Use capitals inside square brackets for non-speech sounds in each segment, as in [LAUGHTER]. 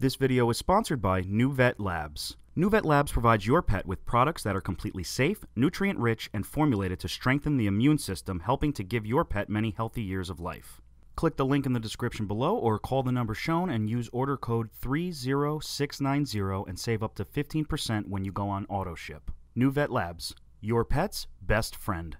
This video is sponsored by NuVet Labs. NuVet Labs provides your pet with products that are completely safe, nutrient rich, and formulated to strengthen the immune system, helping to give your pet many healthy years of life. Click the link in the description below or call the number shown and use order code 30690 and save up to 15% when you go on auto ship. NuVet Labs, your pet's best friend.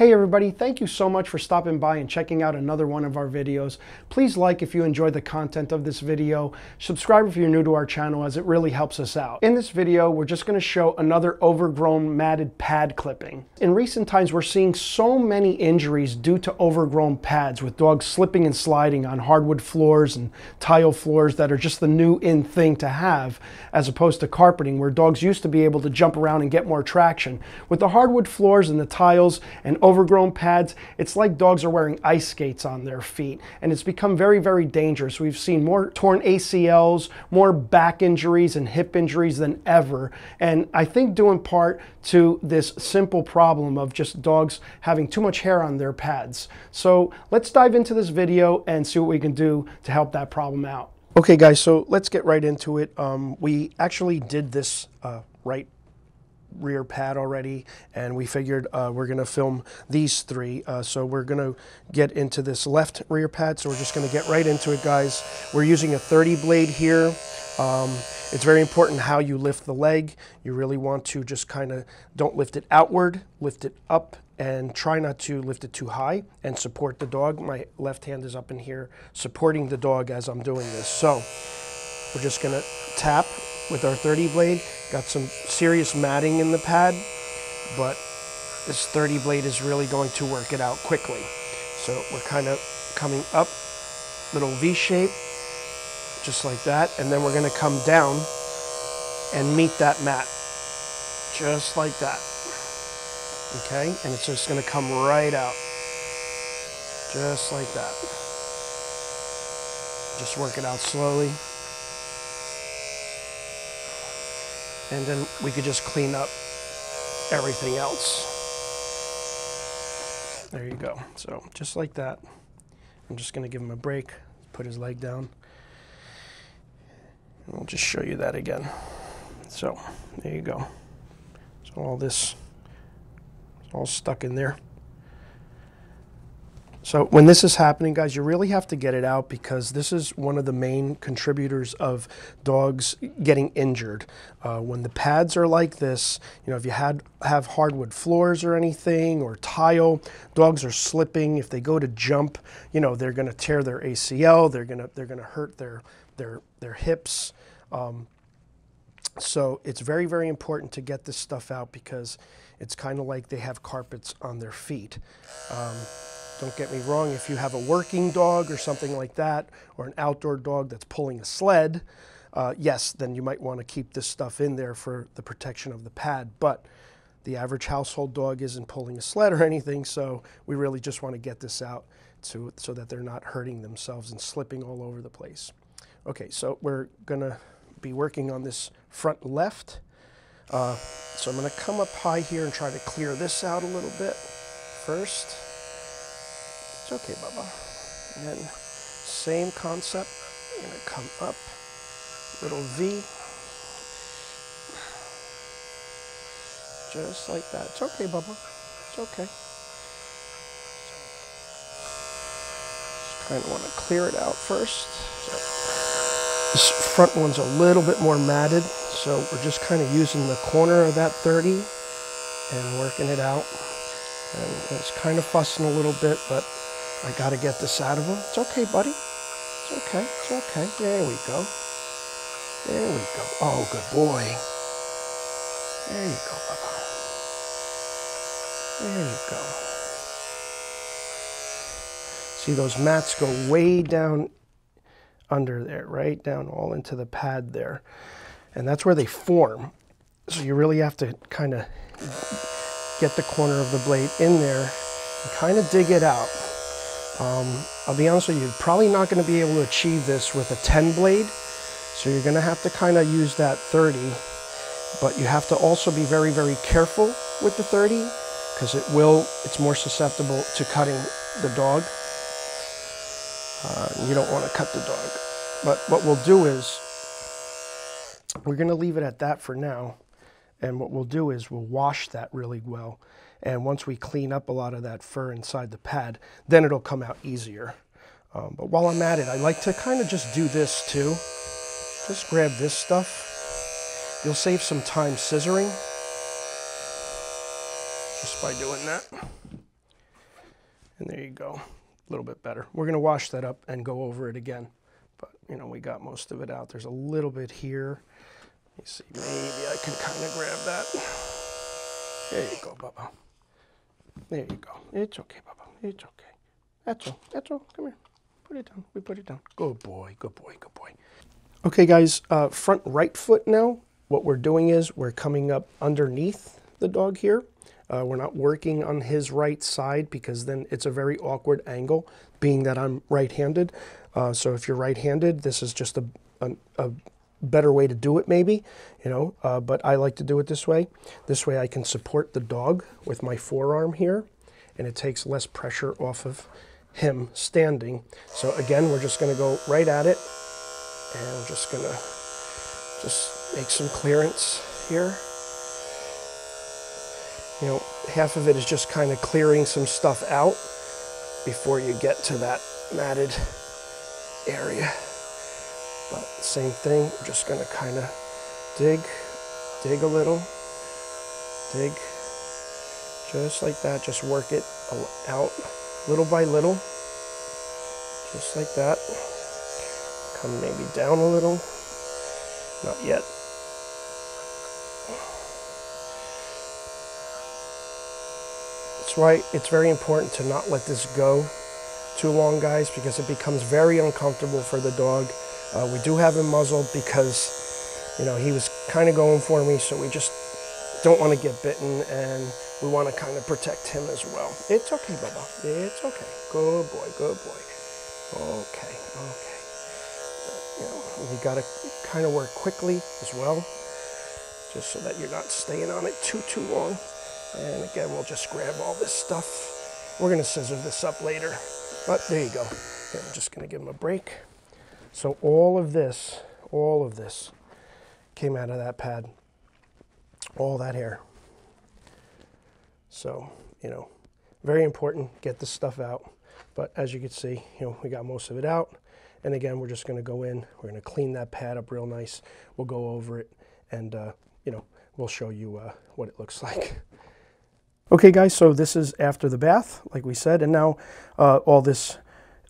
Hey everybody, thank you so much for stopping by and checking out another one of our videos. Please like if you enjoyed the content of this video. Subscribe if you're new to our channel as it really helps us out. In this video, we're just gonna show another overgrown matted pad clipping. In recent times, we're seeing so many injuries due to overgrown pads with dogs slipping and sliding on hardwood floors and tile floors that are just the new in thing to have as opposed to carpeting where dogs used to be able to jump around and get more traction. With the hardwood floors and the tiles and overgrown pads, it's like dogs are wearing ice skates on their feet. And it's become very, very dangerous. We've seen more torn ACLs, more back injuries and hip injuries than ever. And I think due in part to this simple problem of just dogs having too much hair on their pads. So let's dive into this video and see what we can do to help that problem out. Okay guys, so let's get right into it. Um, we actually did this uh, right rear pad already and we figured uh, we're going to film these three. Uh, so we're going to get into this left rear pad so we're just going to get right into it guys. We're using a 30 blade here. Um, it's very important how you lift the leg. You really want to just kind of don't lift it outward lift it up and try not to lift it too high and support the dog. My left hand is up in here supporting the dog as I'm doing this. So we're just going to tap with our 30 blade. Got some serious matting in the pad, but this 30 blade is really going to work it out quickly. So we're kind of coming up, little V shape, just like that. And then we're going to come down and meet that mat, just like that. Okay, and it's just going to come right out, just like that. Just work it out slowly. And then we could just clean up everything else. There you go. So just like that. I'm just going to give him a break, put his leg down. And we'll just show you that again. So there you go. So all this is all stuck in there. So when this is happening, guys, you really have to get it out because this is one of the main contributors of dogs getting injured. Uh, when the pads are like this, you know, if you had have hardwood floors or anything or tile, dogs are slipping. If they go to jump, you know, they're going to tear their ACL. They're going to they're going to hurt their their their hips. Um, so it's very very important to get this stuff out because it's kind of like they have carpets on their feet. Um, don't get me wrong, if you have a working dog or something like that, or an outdoor dog that's pulling a sled, uh, yes, then you might want to keep this stuff in there for the protection of the pad. But the average household dog isn't pulling a sled or [LAUGHS] anything, so we really just want to get this out to, so that they're not hurting themselves and slipping all over the place. Okay, so we're going to be working on this front left. Uh, so I'm going to come up high here and try to clear this out a little bit first. It's okay, Bubba. And then same concept. I'm gonna come up, little V. Just like that. It's okay, Bubba. It's okay. Just kind of want to clear it out first. So this front one's a little bit more matted, so we're just kind of using the corner of that 30 and working it out. And it's kind of fussing a little bit, but I got to get this out of him. It's okay, buddy. It's okay. It's okay. There we go. There we go. Oh, good boy. There you go, Bubba. There you go. See, those mats go way down under there, right down all into the pad there. And that's where they form. So you really have to kind of get the corner of the blade in there and kind of dig it out. Um, I'll be honest with you, you're probably not going to be able to achieve this with a 10 blade. So you're going to have to kind of use that 30. But you have to also be very, very careful with the 30 because it will, it's more susceptible to cutting the dog. Uh, you don't want to cut the dog. But what we'll do is, we're going to leave it at that for now. And what we'll do is we'll wash that really well. And once we clean up a lot of that fur inside the pad, then it'll come out easier. Um, but while I'm at it, I like to kind of just do this too. Just grab this stuff. You'll save some time scissoring just by doing that. And there you go, a little bit better. We're gonna wash that up and go over it again. But you know, we got most of it out. There's a little bit here. Let me see, maybe I can kind of grab that. There you go, Bubba. There you go. It's okay, Bubba. It's okay. That's all. That's all. Come here. Put it down. We put it down. Good boy. Good boy. Good boy. Okay, guys. Uh, front right foot now. What we're doing is we're coming up underneath the dog here. Uh, we're not working on his right side because then it's a very awkward angle, being that I'm right-handed. Uh, so if you're right-handed, this is just a, a, a, better way to do it maybe, you know, uh, but I like to do it this way. This way I can support the dog with my forearm here, and it takes less pressure off of him standing. So again, we're just gonna go right at it, and I'm just gonna just make some clearance here you know, half of it is just kind of clearing some stuff out before you get to that matted area. But same thing, we're just gonna kind of dig, dig a little, dig, just like that, just work it out little by little, just like that. Come maybe down a little, not yet. That's why it's very important to not let this go too long, guys, because it becomes very uncomfortable for the dog. Uh, we do have him muzzled because, you know, he was kind of going for me, so we just don't want to get bitten, and we want to kind of protect him as well. It's okay, Bubba. It's okay. Good boy, good boy. Okay, okay. You know, you got to kind of work quickly as well, just so that you're not staying on it too, too long. And again, we'll just grab all this stuff. We're gonna scissor this up later, but there you go. I'm just gonna give him a break. So all of this, all of this came out of that pad. All that hair. So, you know, very important, get this stuff out. But as you can see, you know, we got most of it out. And again, we're just gonna go in, we're gonna clean that pad up real nice. We'll go over it and, uh, you know, we'll show you uh, what it looks [LAUGHS] like. Okay guys, so this is after the bath, like we said, and now uh, all this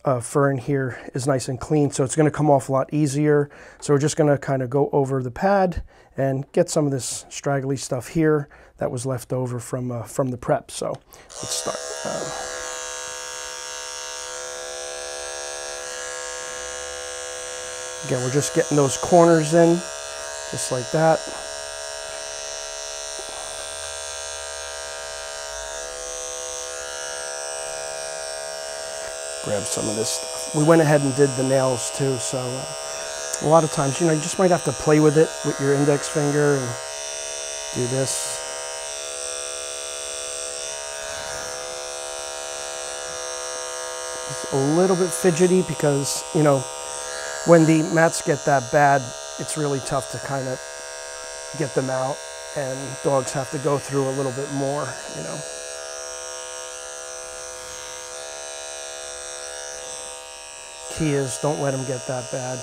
uh, here is nice and clean, so it's gonna come off a lot easier. So we're just gonna kind of go over the pad and get some of this straggly stuff here that was left over from, uh, from the prep. So let's start. Um, again, we're just getting those corners in, just like that. Grab some of this stuff. We went ahead and did the nails too, so uh, a lot of times, you know, you just might have to play with it with your index finger and do this. It's a little bit fidgety because, you know, when the mats get that bad, it's really tough to kind of get them out and dogs have to go through a little bit more, you know. Is don't let them get that bad.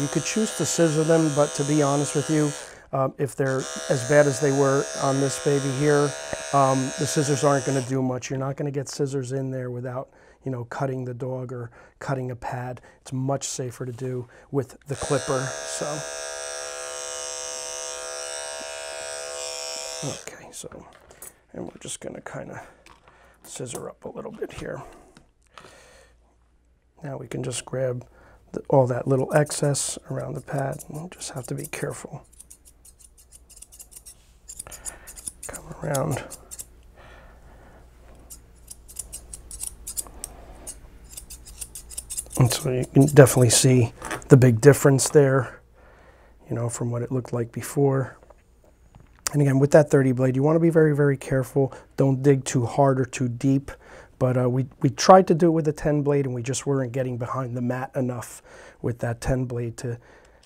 You could choose to scissor them, but to be honest with you, um, if they're as bad as they were on this baby here, um, the scissors aren't going to do much. You're not going to get scissors in there without, you know, cutting the dog or cutting a pad. It's much safer to do with the clipper. So, okay, so, and we're just going to kind of scissor up a little bit here. Now we can just grab the, all that little excess around the pad and just have to be careful. Come around. And so you can definitely see the big difference there, you know, from what it looked like before. And again, with that 30 blade, you want to be very, very careful. Don't dig too hard or too deep. But uh, we, we tried to do it with a 10 blade and we just weren't getting behind the mat enough with that 10 blade to,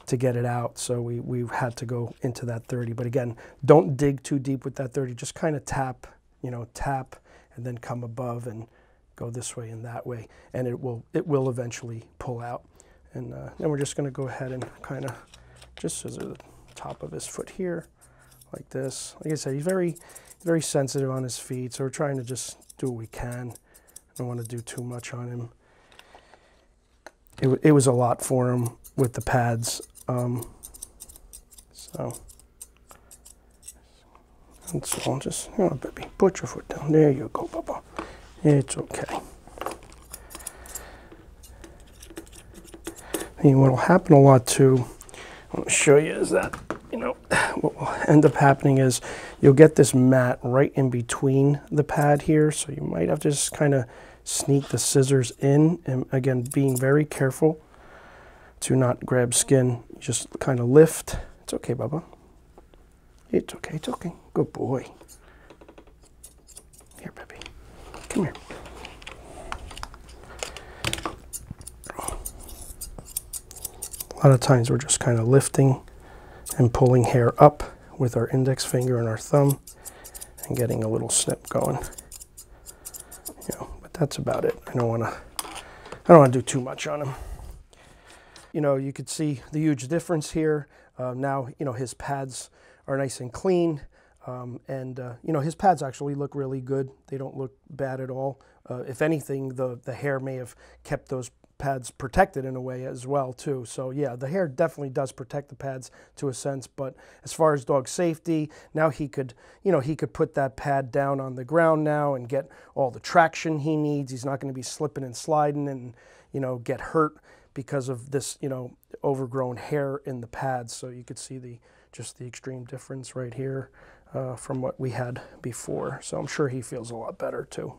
to get it out. So we, we had to go into that 30. But again, don't dig too deep with that 30. Just kind of tap, you know, tap and then come above and go this way and that way. And it will, it will eventually pull out. And uh, then we're just going to go ahead and kind of just scissor the top of his foot here like this. Like I said, he's very, very sensitive on his feet. So we're trying to just do what we can. I don't want to do too much on him. It, it was a lot for him with the pads. Um, so, and so I'll just, oh, baby, put your foot down. There you go, Bubba. It's okay. And what will happen a lot too, I'll show you is that, you know, what will end up happening is you'll get this mat right in between the pad here. So you might have to just kind of sneak the scissors in. And again, being very careful to not grab skin. Just kind of lift. It's okay, Bubba. It's okay, it's okay. Good boy. Here, baby. Come here. A lot of times we're just kind of lifting and pulling hair up with our index finger and our thumb and getting a little snip going. You know, but that's about it. I don't want to I don't want to do too much on him. You know, you could see the huge difference here. Uh, now, you know, his pads are nice and clean. Um, and, uh, you know, his pads actually look really good. They don't look bad at all. Uh, if anything, the, the hair may have kept those pads protected in a way as well too. So yeah, the hair definitely does protect the pads to a sense, but as far as dog safety, now he could, you know, he could put that pad down on the ground now and get all the traction he needs. He's not going to be slipping and sliding and, you know, get hurt because of this, you know, overgrown hair in the pads. So you could see the just the extreme difference right here uh, from what we had before. So I'm sure he feels a lot better too.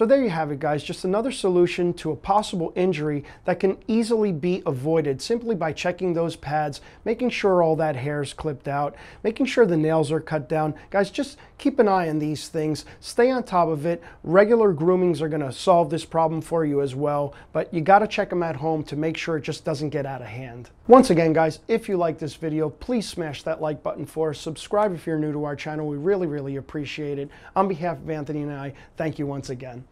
So there you have it guys, just another solution to a possible injury that can easily be avoided simply by checking those pads, making sure all that hair is clipped out, making sure the nails are cut down. Guys, just keep an eye on these things, stay on top of it. Regular groomings are gonna solve this problem for you as well, but you gotta check them at home to make sure it just doesn't get out of hand. Once again guys, if you like this video, please smash that like button for us. Subscribe if you're new to our channel, we really, really appreciate it. On behalf of Anthony and I, thank you once again.